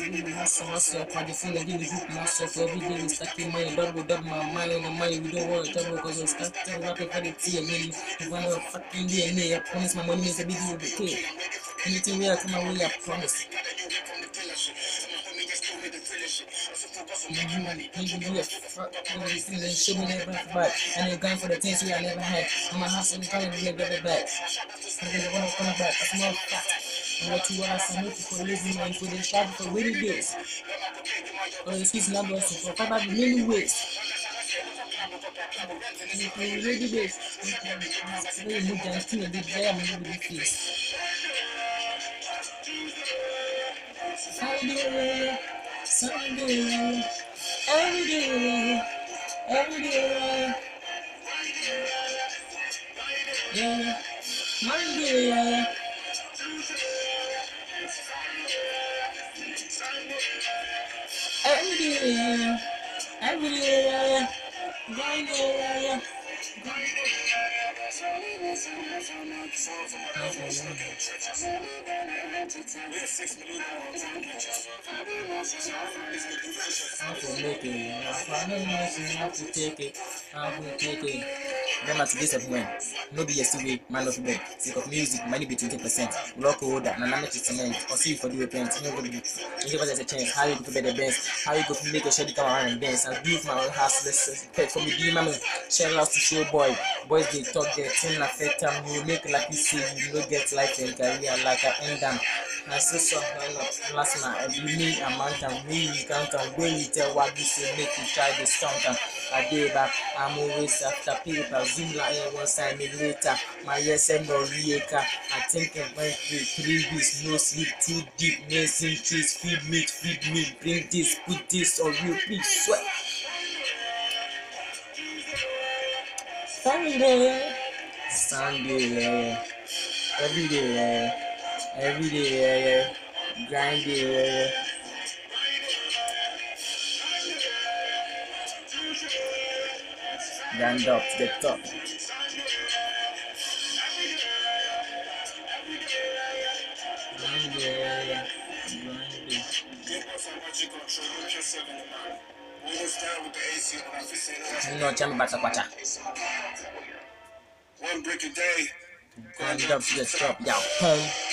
we hustle, hustle, party full of daily group myself. Every day we stacking money, double, double my on the money. We don't want trouble because we're starting rapping for the money. We want to fucking DNA. I promise my money means a big deal, but clear. Anything we are come my way, I promise. Show me that back. And they're going for the things we I never had. I'm a hustle, I'm trying to get it back. I'm gonna run on the back. I'm what you looking for lazy man for for rainy days. Oh, excuse to for probably many ways. Days. Very good and clean, the jam and the face. Sunday, Sunday, every day, every day. Yeah, Monday, yeah. Every day, every day, grind day, I will make it. I know nothing, I have to take it. I. Remember to this of when no be yesterday, man of bed. Sick of music, money be 20%. Block order, na na cement. Or see you for the repent. No go be. You give us a chance. How you go better best? How you go to make a shed come around and dance? And build my own house. Let's pet for me. Be mama. Share out to show boy. Boys they talk their na fair time. You make like you say you no get life and career like I end. Na so so last every me amount and me you count and when you tell what you say make you try this count am. I dey back, I'm always after paper. Zoom like one sign me later. My and no reaker. I think I went through three weeks, no sleep, too deep. Nursing trees, feed meat, feed me, bring this, put this on real big sweat. Sunday, Sunday, yeah, every day, yeah, every day, yeah. grind day, yeah, yeah. grind up to the top. Grind day, yeah, yeah. grind day. Nino chama bata kwacha. One brick a day. Grind up to the top, yeah. Home.